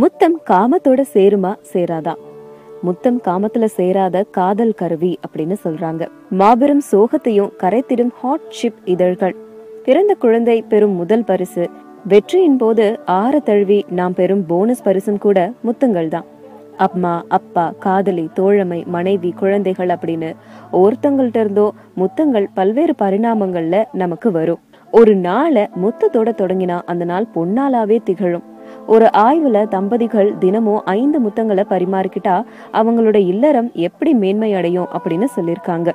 முத்தம் காமத்தோட சேருமா சேராதா? முத்தம் காமத்துல சேராத காதல் கருவி அப்படின்னு சொல்றாங்க. மாபெரும் சோகத்தையும் கரைத்திடும் ஹாட் ஷிப் இதழ்கள். பிறந்த குழந்தை பெறும் முதல் பரிசு. வெற்றியின் போது ஆற தழுவி நாம் பெறும் போனஸ் பரிசும் கூட முத்தங்கள் தான். அம்மா அப்பா காதலி தோழமை மனைவி குழந்தைகள் அப்படின்னு ஒருத்தங்கள்ட்ட இருந்தோ முத்தங்கள் பல்வேறு பரிணாமங்கள்ல நமக்கு வரும். ஒரு நாளை முத்தத்தோட தொடங்கினா அந்த நாள் பொன்னாலாவே திகழும். ஒரு ஆய்வுல தம்பதிகள் தினமும் ஐந்து முத்தங்களை பரிமாறிக்கிட்டா அவங்களோட இல்லறம் எப்படி மேன்மை அடையும் அப்படின்னு சொல்லியிருக்காங்க.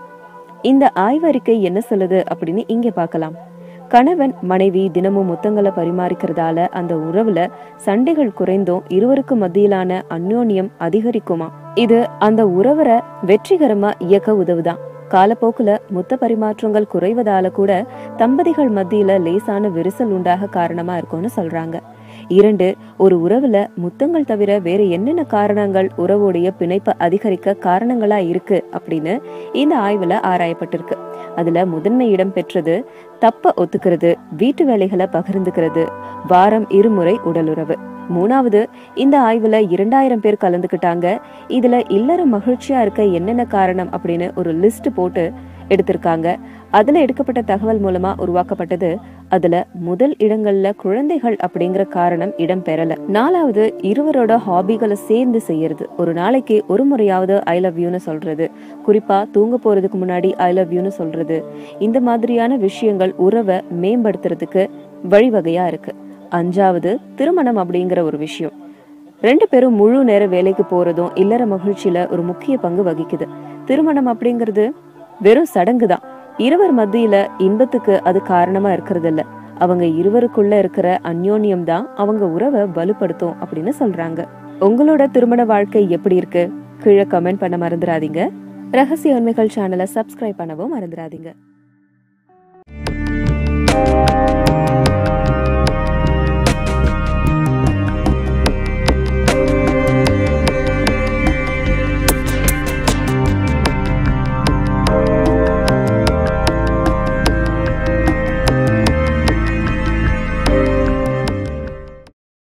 இந்த ஆய்வறிக்கை என்ன சொல்லுது அப்படின்னு இங்க பார்க்கலாம். கணவன் மனைவி தினமும் முத்தங்களை பரிமாறிக்கிறதால அந்த உறவுல சண்டைகள் குறைந்தும் இருவருக்கு மத்தியிலான அந்யோன்யம் அதிகரிக்குமா? இது அந்த உறவரை வெற்றிகரமா இயக்க உதவுதான் காலப்போக்குல முத்த பரிமாற்றங்கள் குறைவதால கூட தம்பதிகள் மத்தியில லேசான விரிசல் உண்டாக காரணமா இருக்கும்னு சொல்றாங்க. இரண்டு ஒரு உறவுல முத்தங்கள் தவிர வேற என்னென்ன காரணங்கள் உறவுடைய பிணைப்பை அதிகரிக்க காரணங்களா இருக்கு அப்படின்னு இந்த ஆய்வுல ஆராயப்பட்டிருக்கு. அதுல முதன்மை இடம் பெற்றது தப்ப ஒத்துக்கிறது வீட்டு வேலைகளை பகிர்ந்துக்கிறது வாரம் இருமுறை உடலுறவு மூணாவது இந்த ஆய்வுல இரண்டாயிரம் பேர் கலந்துக்கிட்டாங்க இதுல இல்லற மகிழ்ச்சியா இருக்க என்னென்ன காரணம் அப்படின்னு ஒரு லிஸ்ட் போட்டு எடுத்திருக்காங்க. அதுல எடுக்கப்பட்ட தகவல் மூலமா உருவாக்கப்பட்டது அதுல முதல் இடங்கள்ல குழந்தைகள் அப்படிங்கிற காரணம் இடம் பெறல நாலாவது இருவரோட ஹாபிகளை சேர்ந்து செய்யறது. ஒரு நாளைக்கு ஒரு முறையாவது ஐ லவ் யூன்னு சொல்றது. குறிப்பா தூங்க போறதுக்கு முன்னாடி ஐ லவ் யூன்னு சொல்றது. இந்த மாதிரியான விஷயங்கள் உறவை மேம்படுத்துறதுக்கு வழிவகையா இருக்கு. அஞ்சாவது திருமணம் அப்படிங்கிற ஒரு விஷயம். ரெண்டு பேரும் முழு நேர வேலைக்கு போறதும் இல்லற மகிழ்ச்சியில ஒரு முக்கிய பங்கு வகிக்குது. திருமணம் அப்படிங்கிறது வெறும் சடங்கு தான். இருவர் மத்தியில இன்பத்துக்கு அது காரணமா இருக்கிறது இல்ல அவங்க இருவருக்குள்ள இருக்கிற அந்யோன்யம் தான் அவங்க உறவை வலுப்படுத்தும் அப்படின்னு சொல்றாங்க. உங்களோட திருமண வாழ்க்கை எப்படி இருக்கு? கீழே கமெண்ட் பண்ண மறந்துடாதீங்க. ரகசிய உண்மைகள் சேனலை சப்ஸ்கிரைப் பண்ணவும் மறந்துடாதீங்க.